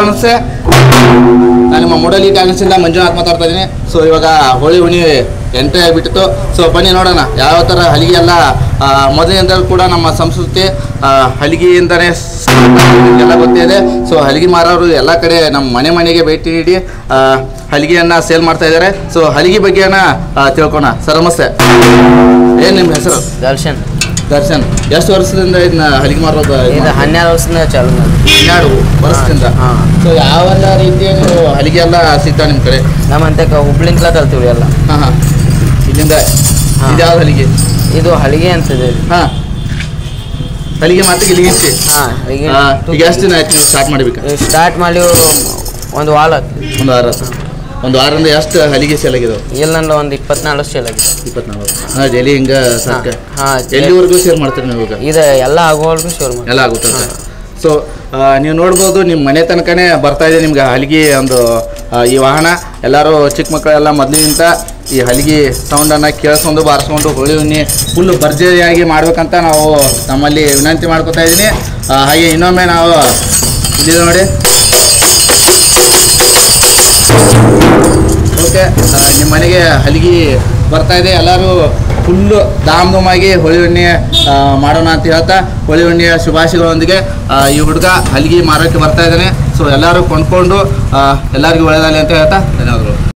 ನಮಸ್ತೆ ನಾನು ನಿಮ್ಮ ಮೂಡಲಿ ಟ್ಯಾಲೆಂಟ್ಸಿಂದ ಮಂಜುನಾಥ್ ಮಾತಾಡ್ತಾ ಇದ್ದೀನಿ. ಸೊ ಇವಾಗ ಹೋಳಿ ಹುಣಿ ಎಂಟ್ರಿ ಆಗಿಬಿಟ್ಟಿತ್ತು. ಸೊ ಬನ್ನಿ ನೋಡೋಣ. ಯಾವ ಥರ ಹಲಿಗೆ ಎಲ್ಲ ಮೊದಲಿನಿಂದಲೂ ಮೊದಲಿನಿಂದ ಕೂಡ ನಮ್ಮ ಸಂಸ್ಕೃತಿ ಹಲಿಗೆಯಿಂದನೇ ಎಲ್ಲ ಗೊತ್ತಿದೆ ಸೊ ಹಲಿಗೆ ಮಾರೋರು ಎಲ್ಲ ಕಡೆ ನಮ್ಮ ಮನೆ ಮನೆಗೆ ಭೇಟಿ ನೀಡಿ ಹಲಿಗೆಯನ್ನ ಸೇಲ್ ಮಾಡ್ತಾ ಇದ್ದಾರೆ. ಸೊ ಹಲಿಗೆ ಬಗ್ಗೆನ ತಿಳ್ಕೊಣ. ಸರ್ ನಮಸ್ತೆ. ಏನು ನಿಮ್ಮ ಹೆಸರು? ದರ್ಶನ್. ದರ್ಶನ್. ಎಷ್ಟು ವರ್ಷದಿಂದ ಇದನ್ನ ಹಲಿಗೆ ಮಾರೋದು? ಇದು ಹನ್ನೆರಡು ವರ್ಷದಿಂದ ಚಾಲು ನಾನು ಹನ್ನೆರಡು ವರ್ಷದಿಂದ ಹಾ. ಸೊ ಯಾವೆಲ್ಲ ರೀತಿಯ ನೀವು ಹಲಿಗೆ ಎಲ್ಲ ಸಿಗ್ತಾವೆ ನಿಮ್ಮ ಕಡೆ? ನಮ್ಮಂತೆ ಅಂತ ತರ್ತೀವಿ ಎಲ್ಲ. ಹಾಂ ಹಾಂ. ಇಲ್ಲಿಂದ ಹಾ. ಇದು ಯಾವ್ದು ಹಲಿಗೆ? ಇದು ಹಳಿಗೆ ಅಂತಿದೆ. ಹಾಂ. ಹಲಿಗೆ ಮಾತ್ರ ಇಲ್ಲಿಗೆ ಇರ್ತಿ ಹಾ ಹಳಿಗೆ ಈಗ ಎಷ್ಟು ದಿನ ಆಯ್ತು ನೀವು ಸ್ಟಾರ್ಟ್ ಮಾಡ್ಬೇಕು? ಸ್ಟಾರ್ಟ್ ಮಾಡಿ ಒಂದು ವಾರ ಆಯ್ತು. ಒಂದು ವಾರ. ಒಂದು ವಾರದಿಂದ ಎಷ್ಟು ಹಲಿಗೆ ಸೇಲ್ ಆಗಿದಾವೆ? ಇಲ್ಲ ನಂದು ಒಂದು ಇಪ್ಪತ್ನಾಲ್ಕು ಸೇಲ್ ಆಗಿದೆ. ಇಪ್ಪತ್ನಾಲ್ಕು. ಹಾಂ ಡೈಲಿ ಹಿಂಗೆ ಸಾಕ ಹಾ ಎಲ್ಲಿವರೆಗೂ ಸೇಲ್ ಮಾಡ್ತೀರಿ ನೀವು ಈಗ? ಇದು ಎಲ್ಲ ಆಗೋವರೆಗೂ ಶೋರ್ ಮಾಡಿ ಎಲ್ಲ ಆಗುತ್ತೆ ಸೊ ನೀವು ನೋಡ್ಬೋದು ನಿಮ್ಮ ಮನೆ ತನಕನೇ ಬರ್ತಾ ಇದೆ ನಿಮ್ಗೆ ಹಲಗಿ ಒಂದು ಈ ವಾಹನ. ಎಲ್ಲರೂ ಚಿಕ್ಕ ಮಕ್ಕಳೆಲ್ಲ ಮೊದಲಿನಿಂದ ಈ ಹಲಗಿ ಸೌಂಡನ್ನು ಕೇಳಿಸ್ಕೊಂಡು ಬಾರಿಸ್ಕೊಂಡು ಹೋಳಿ ಹುಣ್ಣಿ ಫುಲ್ ಭರ್ಜರಿಯಾಗಿ ಮಾಡಬೇಕಂತ ನಾವು ನಮ್ಮಲ್ಲಿ ವಿನಂತಿ ಮಾಡ್ಕೊತಾ ಇದ್ದೀನಿ ಹಾಗೆ ಇನ್ನೊಮ್ಮೆ ನಾವು ಇಲ್ಲಿ ನೋಡಿ. ಓಕೆ ನಿಮ್ಮ ಮನೆಗೆ ಹಲಗಿ ಬರ್ತಾ ಇದೆ. ಎಲ್ಲರೂ ಫುಲ್ಲು ಧಾಮ್ ಧೂಮಾಗಿ ಹೋಳಿ ಹುಣ್ಣಿ ಆ, ಮಾಡೋಣ ಅಂತ ಹೇಳ್ತಾ ಹೋಳಿ ಹುಣ್ಣಿಯ ಶುಭಾಶಯಗಳೊಂದಿಗೆ ಈ ಹುಡುಗ ಹಲಿಗೆ ಮಾರೋಕ್ಕೆ ಬರ್ತಾ ಇದ್ದಾನೆ. ಸೊ ಎಲ್ಲರೂ ಕೊಂಡ್ಕೊಂಡು ಎಲ್ಲರಿಗೂ ಒಳ್ಳೆಯದಾಗಲಿ ಅಂತ ಹೇಳ್ತಾ ಧನ್ಯವಾದಗಳು.